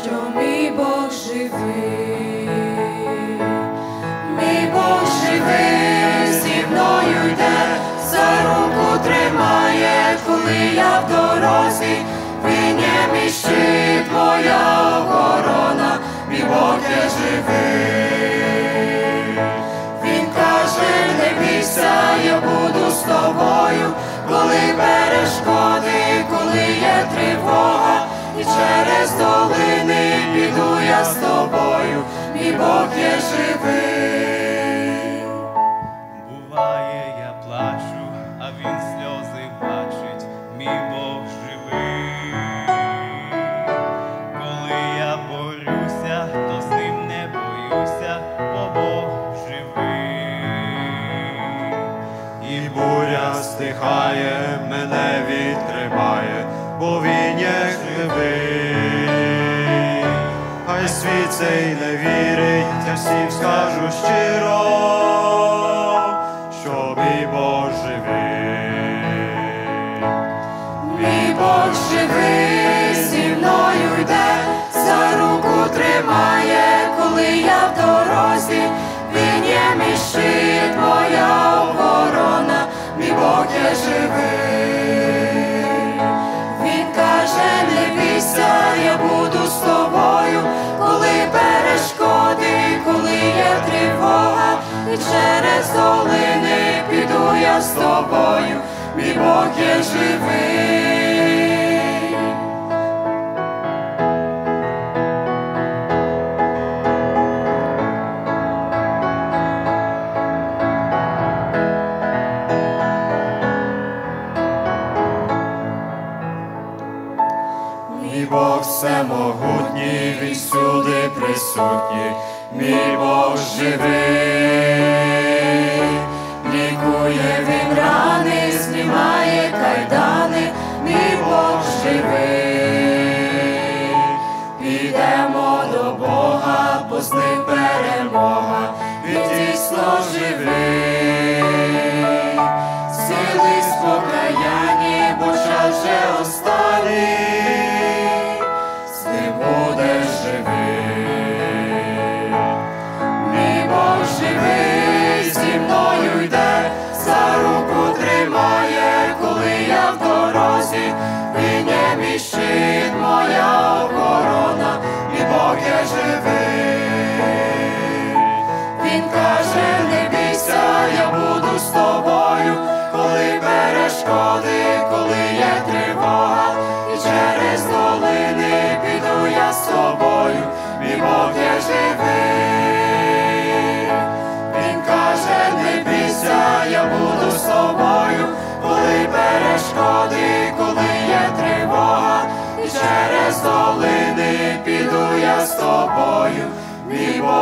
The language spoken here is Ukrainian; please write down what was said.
що мій Бог живий, мій Бог живий, зі мною за руку тримає, коли я в дорозі, він є мій щит, моя гора. І через долини піду я з тобою, мій Бог є живий. Буває, я плачу, а він сльози бачить, мій Бог живий. Коли я борюся, то з ним не боюся, бо Бог живий. І буря стихає, мене відтримає, бо він є живий. Хай світ цей не вірить, я всім скажу щиро, що мій Бог живий. Мій Бог живий, зі мною йде, за руку тримає, коли я в дорозі, він є мій щит, моя охорона, мій Бог є живий. І через долини піду я з тобою, мій Бог є живий. Мій Бог всемогутній, він всюди присутній, мій Бог живий, Лікує він рани, знімає кайдани, мій Бог живий. Підемо до Бога, бо Він каже, не бійся, я буду з тобою, коли перешкоди, коли є тривога, і через долини піду я з тобою, мій Бог і через долини